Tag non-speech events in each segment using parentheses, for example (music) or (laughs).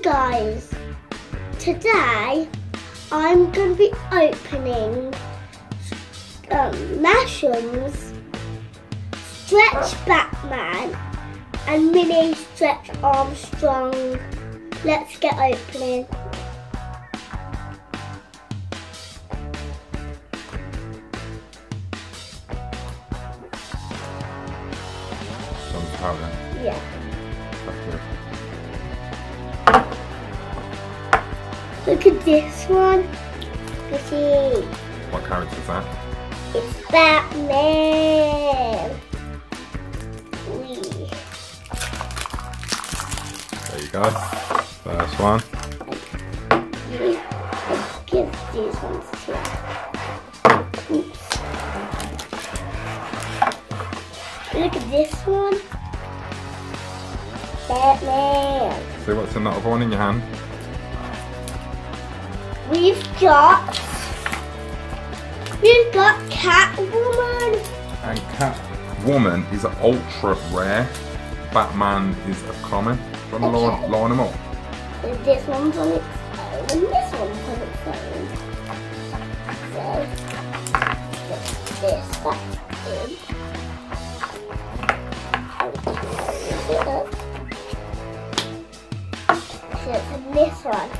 Hey guys, today I'm going to be opening um, Mash'ems Stretch Batman and Mini Stretch Armstrong. Let's get opening. Some powder. Yeah. Look at this one. At What character's that? It's Batman. Wee. There you go. First one. Let's give these ones to Oops. Look at this one. Batman. See what's in that other one in your hand? We've got We've got Catwoman. And Catwoman is an ultra rare. Batman is a common. Do you want to line, Okay. line them up? This one's on its own, and this one's on its own. So, this back in. And close it up. So it's in this one.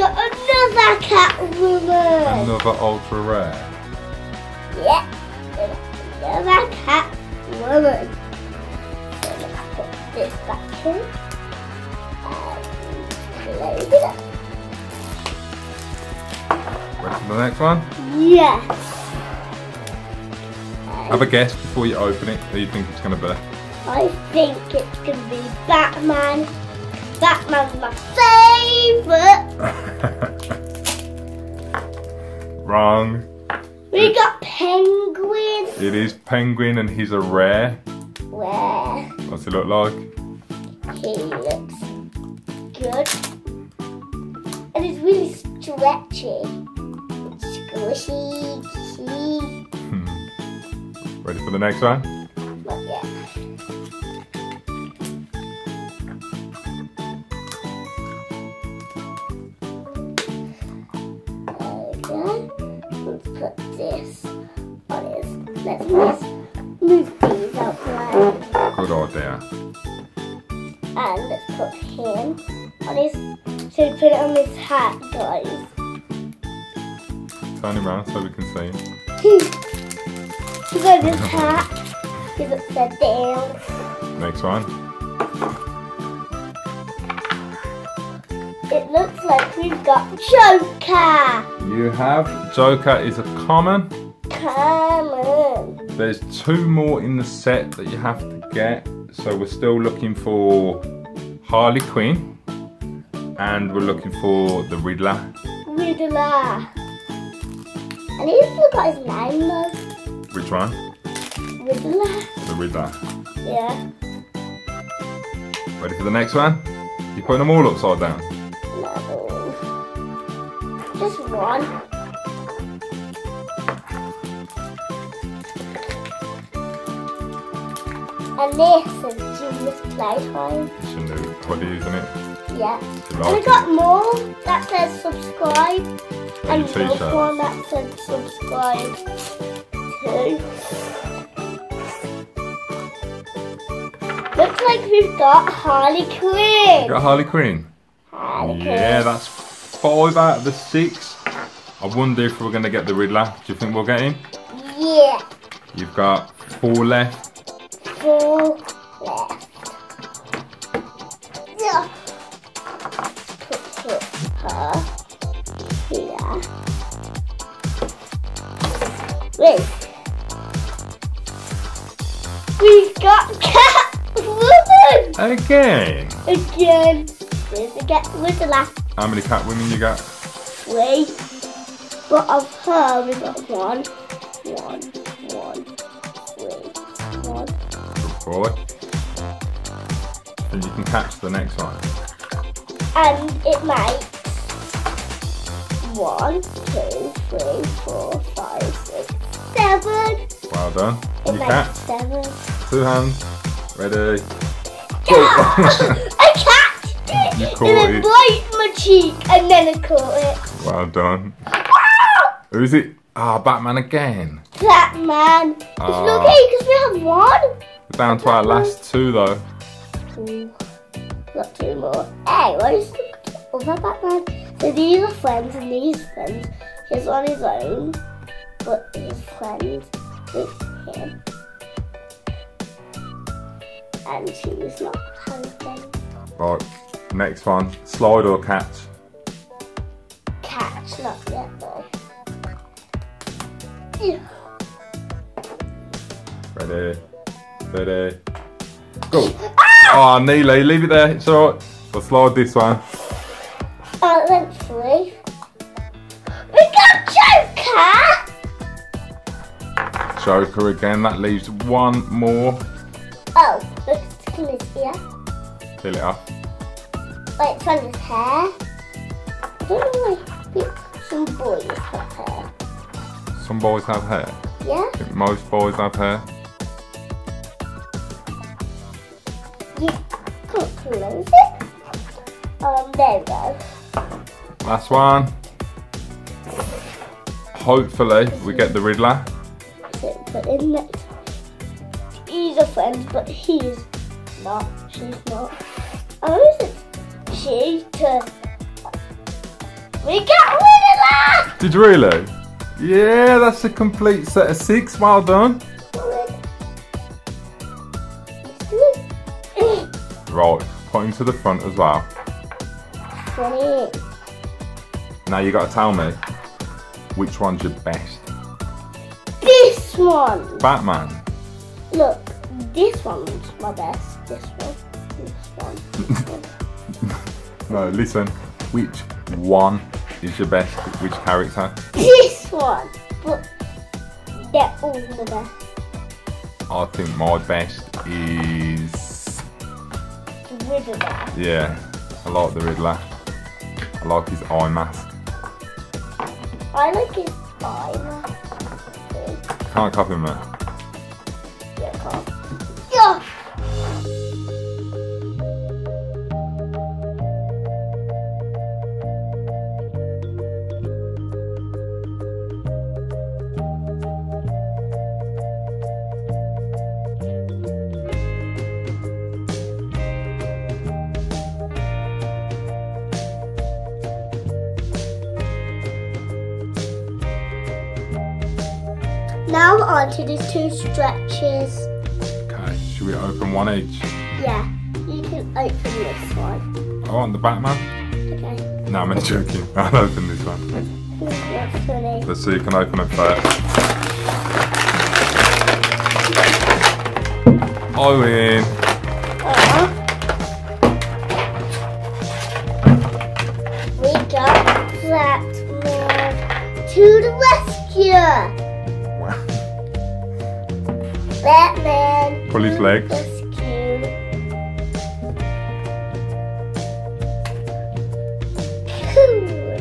Got another Catwoman. Another ultra rare. Yeah, another Catwoman. So put this back in. And close it up. Ready for the next one? Yes. Have a guess before you open it who you think it's going to be. I think it's gonna be Batman. Batman's my favourite. (laughs) Wrong. We got Penguin. It is Penguin and he's a rare. Rare. What's he look like? he looks good. And it's really stretchy. Squishy. squishy. Hmm. Ready for the next one? Not yet. Let's move, move these out the way. Good idea. And let's put him on his. So put it on his hat, guys. Turn him around so we can see him. He's on his (laughs) hat. He's upside down. Next one. It looks like we've got Joker. You have Joker is a common. Come on. There's two more in the set that you have to get. So we're still looking for Harley Quinn. And we're looking for the Riddler. Riddler. And he's still got his name though. Which one? Riddler. The Riddler. Yeah. Ready for the next one? You're putting them all upside down. No. Just one. And this is Junior's Playtime. It's your new hoodie, isn't it? Yeah. And I got it? more that says subscribe. And And this one that says subscribe too. Looks like we've got Harley Quinn. You got Harley Quinn? Harley Yeah, Quinn. that's five out of the six. I wonder if we're going to get the Riddler. Do you think we'll get him? Yeah. You've got four left. Four left. Yeah. Put her here. Wait. We've got Catwoman Again. again. Where's the get with the last How many cat women you got? three? But of her we got one, one, Boy. And you can catch the next one. and it makes one, two, three, four, five, six, seven. Well done. It You makes catch. seven. Two hands. Ready. (laughs) I You and caught then it. bite my cheek, and then I caught it. Well done. Who's it? Ah, Batman again. Batman. It's Ah. okay because we have one. We're down to our last two though. Got two more. Hey, what is the other Batman? So these are friends and these friends. He's on his own, but his friend with him. And she's not husband. Right, next one. Slide or catch? Catch, not yet though. Ew. Ready, ready, uh, go. Oh, Neely, leave it there. It's alright. We'll slide this one. Oh, then three. We got Joker! Joker again. That leaves one more. Oh, look, it's in his ear. Fill it up. Wait, it's on his hair. I don't know why some boys have hair. Some boys have hair. Yeah? Most boys have hair. Can't close it. Um, there we go. Last one. Hopefully, we get the Riddler. So put in. He's a friend, but he's not. She's not. Oh, is it? She to. We got Riddler! Did you really? Yeah, that's a complete set of six. Well done. Right, put him to the front as well. Funny. Now you got to tell me which one's your best. This one. Batman. Look, this one's my best. This one. This one. (laughs) No, listen. Which one is your best? Which character? this one. But they're all the best. I think my best is Riddler. yeah. I like the Riddler. I like his eye mask. I like his eye. Mask. Can't copy him. man. Yeah, can't. Now on to these two stretches. Okay, should we open one each? Yeah, you can open this one. Oh, I want the Batman. Okay. No, I'm only joking. (laughs) I'll open this one. That's funny. Let's see who can open it first. I win. Batman. Pull his legs. Cool.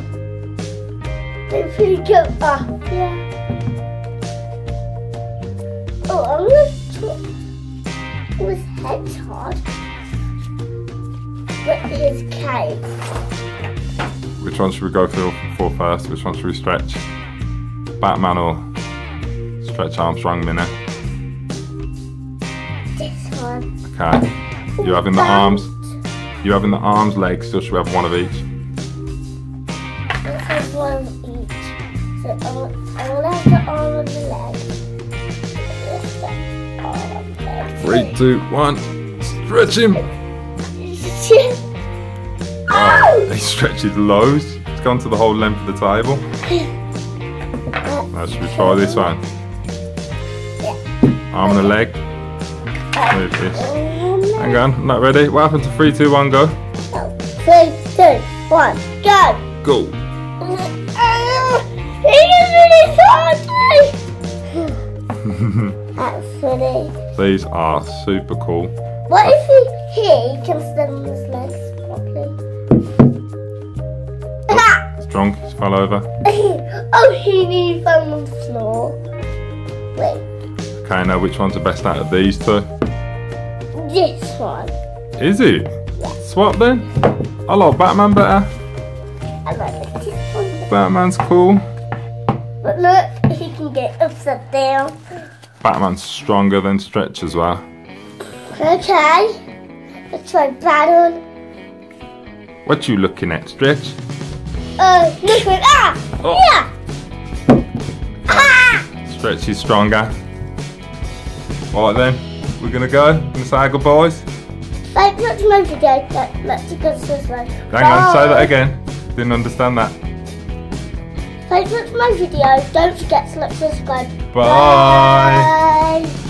If we go up, yeah. Oh, I'm gonna talk. Oh, head's hard. But his cape. Which one should we go for, for first? Which one should we stretch? Batman or Stretch Armstrong Mini? Okay. You having the arms? You having the arms, legs? Or should we have one of each? Let's have one of each. So I want, I want to have the arm and the leg. This the arm and leg. Three, two, one. Stretch him. (laughs) Oh! He stretches loads. He's gone to the whole length of the table. (laughs) Now should we try this one? Arm and a leg. Move this. Hang on, not ready. What happened to three, two, one, go? Three, two, one, go! Go. He is really sorry! (sighs) That's funny. These are super cool. What if he, he can stand on his legs properly? Ah! He's drunk, he's fell over. (laughs) oh, he nearly fell on the floor. Wait, Okay, now which one's the best out of these two? This one. Is it? Swap then? I like Batman better. I like this one. Batman's cool. But look, he can get upside down. Batman's stronger than Stretch as well. Okay. Let's try battle. What you looking at, Stretch? Uh, look at ah! Oh. Yeah! Ah! Stretch is stronger. Alright then, we're gonna go. Gonna say our goodbyes. Thanks for watching my video. Let- Let's go subscribe. Hang on, say that again. Didn't understand that. Thanks for watching my video. Don't forget to like subscribe. Bye. Bye.